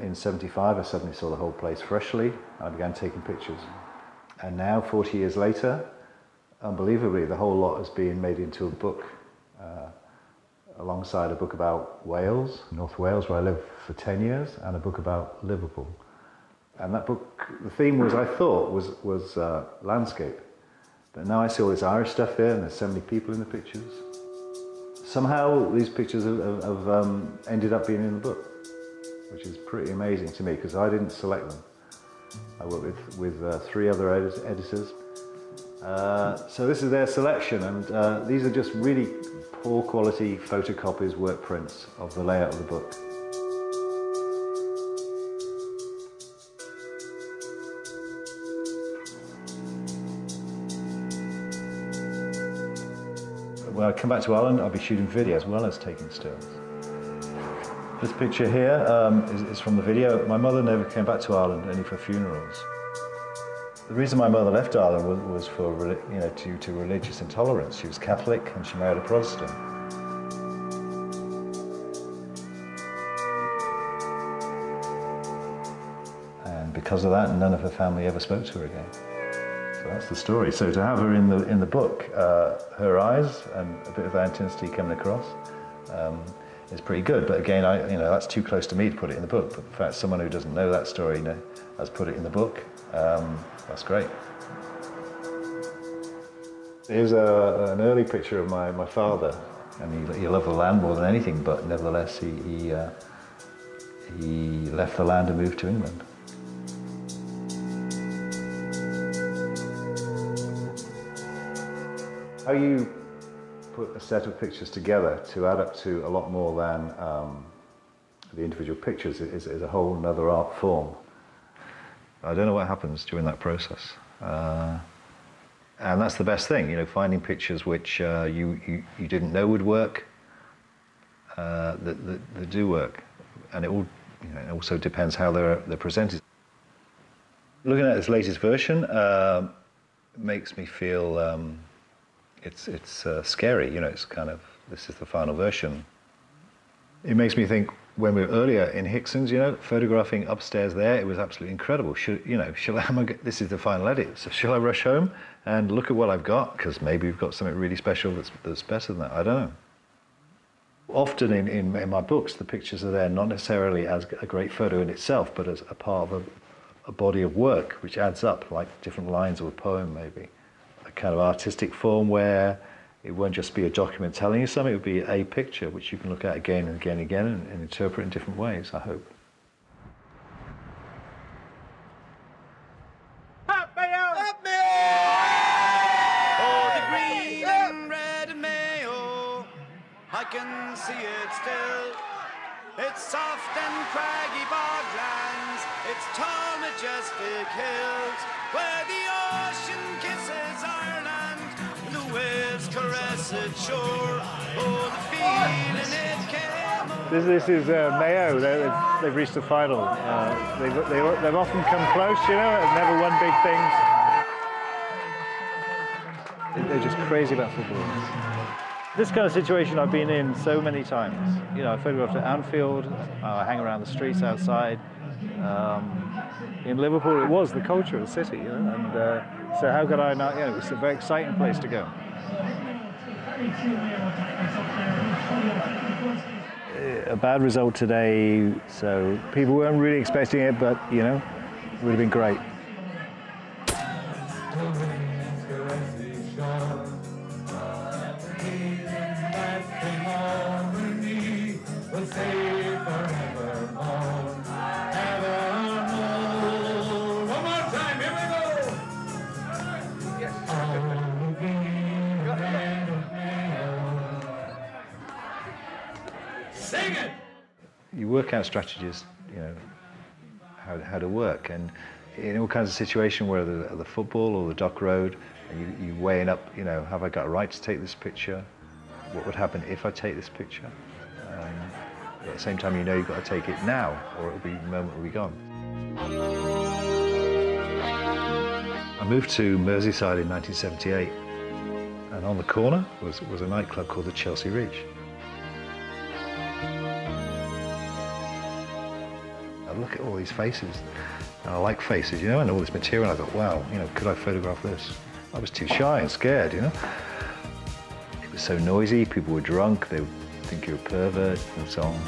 In 75, I suddenly saw the whole place freshly. I began taking pictures. And now, 40 years later, unbelievably, the whole lot has been made into a book uh, alongside a book about Wales, North Wales, where I lived for 10 years, and a book about Liverpool. And that book, the theme was, I thought, was, was uh, landscape. But now I see all this Irish stuff here, and there's so many people in the pictures. Somehow these pictures have, have, um, ended up being in the book which is pretty amazing to me because I didn't select them. I worked with, with uh, three other edit editors. Uh, so this is their selection and uh, these are just really poor quality photocopies, work prints of the layout of the book. When I come back to Ireland, I'll be shooting video as well as taking stills. This picture here um, is, is from the video. My mother never came back to Ireland only for funerals. The reason my mother left Ireland was, was for, you know, due to religious intolerance. She was Catholic and she married a Protestant. And because of that, none of her family ever spoke to her again. So that's the story. So to have her in the in the book, uh, her eyes and a bit of that intensity coming across, um, is pretty good. But again, I, you know, that's too close to me to put it in the book. But in fact, someone who doesn't know that story you know, has put it in the book. Um, that's great. Here's a, an early picture of my, my father. And he, he loved the land more than anything, but nevertheless, he, he, uh, he left the land and moved to England. How you put a set of pictures together to add up to a lot more than um, the individual pictures is, is, a whole another art form. I don't know what happens during that process. Uh, and that's the best thing, you know, finding pictures which uh, you, you, you, didn't know would work, uh, that, that, that, do work. And it, all, you know, it also depends how they're, they're presented. Looking at this latest version uh, makes me feel um, it's it's uh, scary. You know, it's kind of this is the final version. It makes me think when we were earlier in Hickson's, you know, photographing upstairs there, it was absolutely incredible. Should you know, shall I, this is the final edit, so shall I rush home and look at what I've got? Because maybe we've got something really special that's, that's better than that. I don't know. Often in, in, in, my books, the pictures are there not necessarily as a great photo in itself, but as a part of a, a body of work which adds up, like different lines of a poem, maybe a kind of artistic form where it won't just be a document telling you something, it would be a picture which you can look at again and again and again and, and interpret in different ways, I hope. Help me out! I can see it still. It's soft and craggy boglands, it's tall, majestic hills, where the ocean kisses caress. Oh. This, this is uh, Mayo. They've, they've, reached the final. Uh, they've, they, have often come close, you know, and never won big things. They're just crazy about football this kind of situation I've been in so many times. You know, I photographed at Anfield, uh, I hang around the streets outside. Um, in Liverpool, it was the culture of the city, you know, and uh, so how could I not, you know, it's a very exciting place to go. A bad result today, so people weren't really expecting it, but, you know, it would have been great. Work out strategies, you know, how, how to work. And in all kinds of situations, whether the, the football or the dock road, you, you weighing up, you know, have I got a right to take this picture? What would happen if I take this picture? Um, at the same time, you know you've got to take it now, or it'll be the moment will be gone. I moved to Merseyside in 1978, and on the corner was, was a nightclub called the Chelsea Reach. These faces. And I like faces, you know, and all this material. I thought, wow, you know, could I photograph this? I was too shy and scared, you know. It was so noisy. People were drunk. They would think you were a pervert and so on.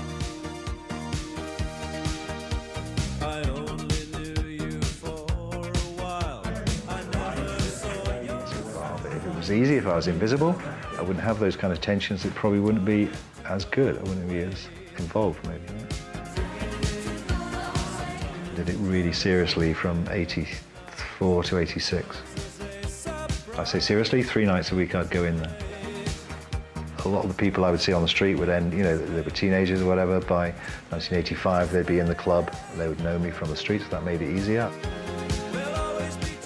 I only knew you for a while. I never saw you. Well, if it was easy, if I was invisible, I wouldn't have those kind of tensions. It probably wouldn't be as good. I wouldn't be as involved, maybe. Did it really seriously from 84 to 86. I say seriously, three nights a week I'd go in there. A lot of the people I would see on the street would end, you know, they were teenagers or whatever. By 1985, they'd be in the club. They would know me from the streets. So that made it easier.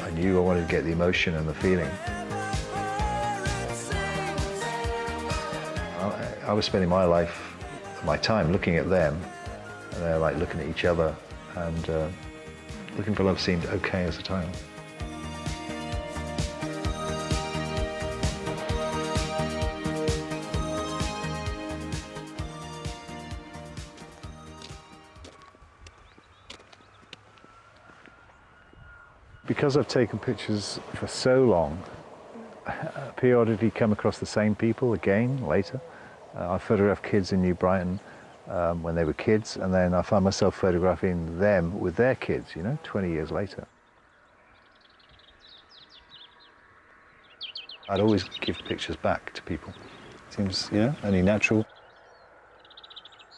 I knew I wanted to get the emotion and the feeling. I, I was spending my life, my time looking at them, and they're like looking at each other, and uh, looking for love seemed okay as a time. Because I've taken pictures for so long, periodically come across the same people again later. Uh, I photograph kids in New Brighton um, when they were kids, and then I found myself photographing them with their kids, you know, 20 years later. I'd always give pictures back to people. Seems, you know, only natural.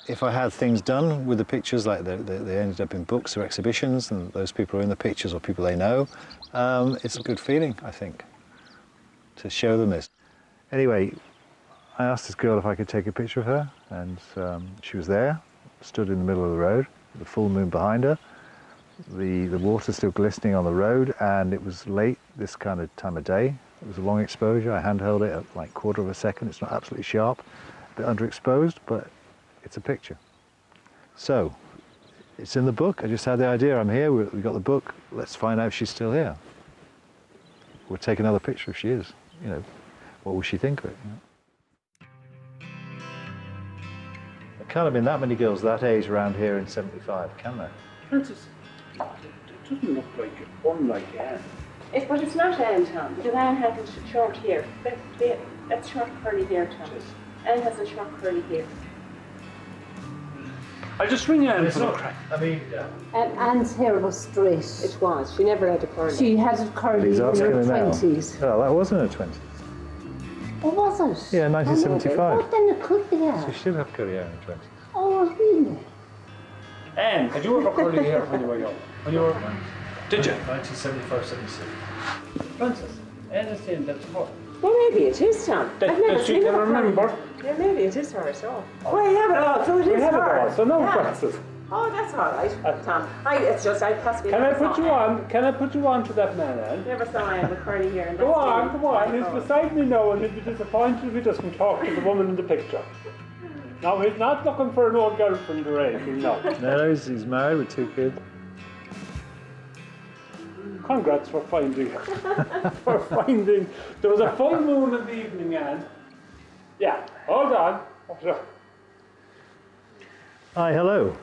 If I had things done with the pictures, like they, they, they ended up in books or exhibitions, and those people are in the pictures or people they know, um, it's a good feeling, I think, to show them this. Anyway, I asked this girl if I could take a picture of her, and um, she was there, stood in the middle of the road, the full moon behind her, the, the water still glistening on the road, and it was late this kind of time of day. It was a long exposure. I handheld it at like quarter of a second. It's not absolutely sharp, a bit underexposed, but it's a picture. So, it's in the book. I just had the idea. I'm here. We we got the book. Let's find out if she's still here. We'll take another picture if she is. You know, what will she think of it? You know? Can't have been that many girls that age around here in '75, can there? Francis, it doesn't look like unlike Anne. It, but it's not Anne, Tom, because Anne has a sh- short hair. That, that, that's short curly hair, Tom. Yes. Anne has a short curly hair. I'll just ring Anne It's for the not. crack. I mean, And Anne's hair was straight. It was. She never had a curly. She had it curly he's in her her now. twenties. Oh, that wasn't her 20s. Oh, was it? Yeah, 1975. Oh, then it could be So yeah. she should have curly hair in her 20s. Oh, really? Anne, did you ever curly hair when you were young? When you were... Did you? 1975, 76. Francis, Anne is saying that's what. Well, maybe it is, Tom. That, I've never that she seen can remember. Yeah, maybe it is her, oh. oh, so. Well, we have it all, so it is We have it her. all, so no yeah. Francis. Oh, that's all right, Uh, Tom. I, it's just, I possibly Can I put you Anne. on? Can I put you on to that man, Anne? Never saw Anne with curly hair. and Go on, the- come on. He's beside me now and he'll be disappointed if he doesn't talk to the woman in the picture. Now, he's not looking for an old girlfriend or anything, no. No, he's, he's married with two kids. Congrats for finding for finding. There was a full moon in the evening, Anne. Yeah, hold on. Hi, hello.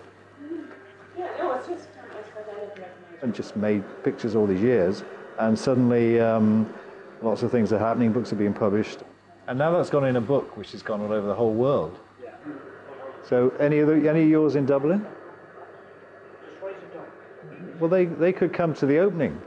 Yeah, no, it's just, Tom, I suppose I And just made pictures all these years, and suddenly um, lots of things are happening. Books are being published, and now that's gone in a book, which has gone all over the whole world. So, any of the, any of yours in Dublin? Well, they, they could come to the opening.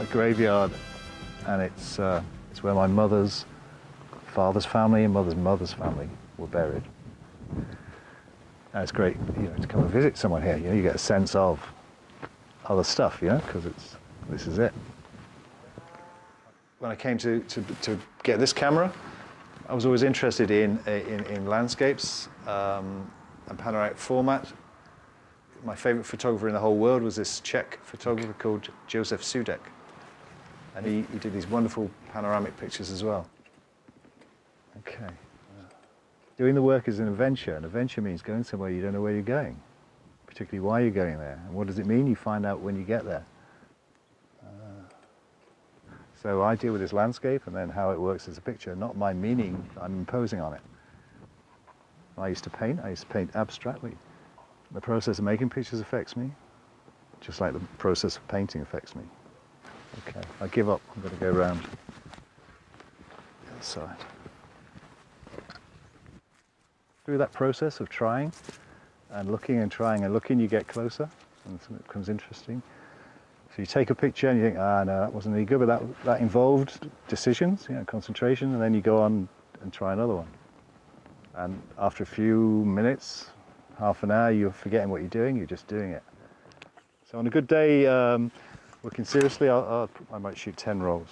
A graveyard, and it's uh, it's where my mother's father's family and mother's mother's family were buried. And it's great, you know, to come and visit someone here. You know, you get a sense of other stuff, you know, because it's this is it. When I came to, to, to get this camera, I was always interested in in, in landscapes um, and panoramic format my favorite photographer in the whole world was this Czech photographer called Josef Sudek. And he, he did these wonderful panoramic pictures as well. Okay. Doing the work is an adventure. An adventure means going somewhere you don't know where you're going, particularly why you're going there. And what does it mean? You find out when you get there. So I deal with this landscape and then how it works as a picture, not my meaning I'm imposing on it. I used to paint, I used to paint abstractly. The process of making pictures affects me, just like the process of painting affects me. Okay, I give up. I'm going to go around the other side. Through that process of trying and looking and trying and looking, you get closer and it becomes interesting. So you take a picture and you think, ah, no, that wasn't any good, but that, that involved decisions, you know, concentration, and then you go on and try another one. And after a few minutes, half an hour, you're forgetting what you're doing, you're just doing it. So on a good day, um, working seriously, I'll, I'll, i might shoot 10 rolls.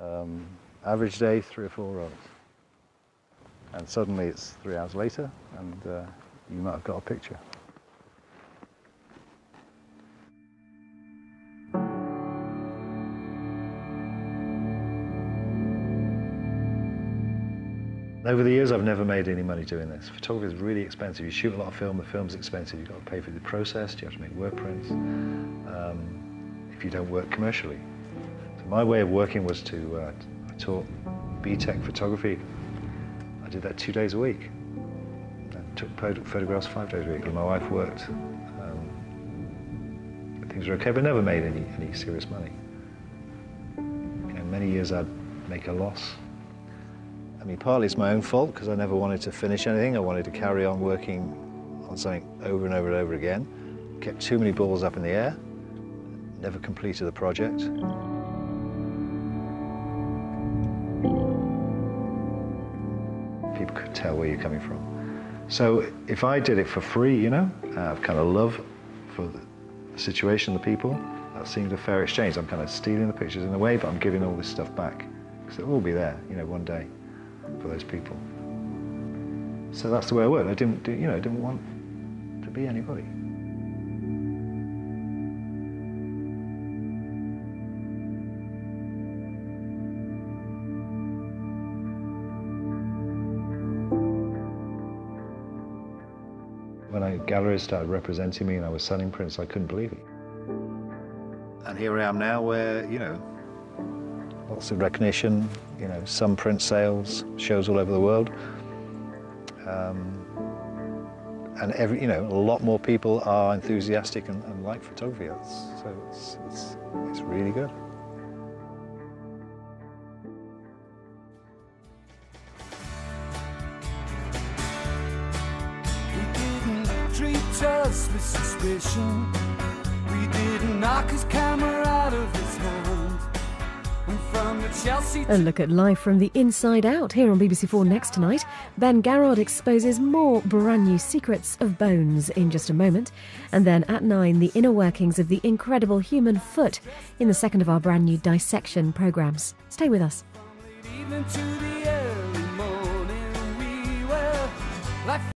Um, average day, three or four rolls. And suddenly it's three hours later, and uh, you might have got a picture. Over the years, I've never made any money doing this. Photography is really expensive. You shoot a lot of film, the film's expensive. You've got to pay for the process, you have to make work prints um, if you don't work commercially. So my way of working was to, uh, I taught BTEC photography. I did that two days a week. I took photographs five days a week, and my wife worked. Um, things were okay, but never made any, any serious money. You know, many years I'd make a loss. I mean, partly it's my own fault because I never wanted to finish anything. I wanted to carry on working on something over and over and over again. Kept too many balls up in the air. Never completed the project. People could tell where you're coming from. So if I did it for free, you know, of kind of love for the situation, the people, that seemed a fair exchange. I'm kind of stealing the pictures in a way, but I'm giving all this stuff back because it will be there, you know, one day for those people. So that's the way I worked. I didn't, you know, I didn't want to be anybody. When a gallery started representing me and I was selling prints, I couldn't believe it. And here I am now where, you know, lots of recognition, you know, some print sales, shows all over the world. Um, and every, you know, a lot more people are enthusiastic and, and like photography. so it's, it's, it's really good. with suspicion. We didn't knock his camera out of hand. A look at life from the inside out here on BBC4 Next tonight. Ben Garrod exposes more brand new secrets of bones in just a moment. And then at nine, the inner workings of the incredible human foot in the second of our brand new dissection programmes. Stay with us.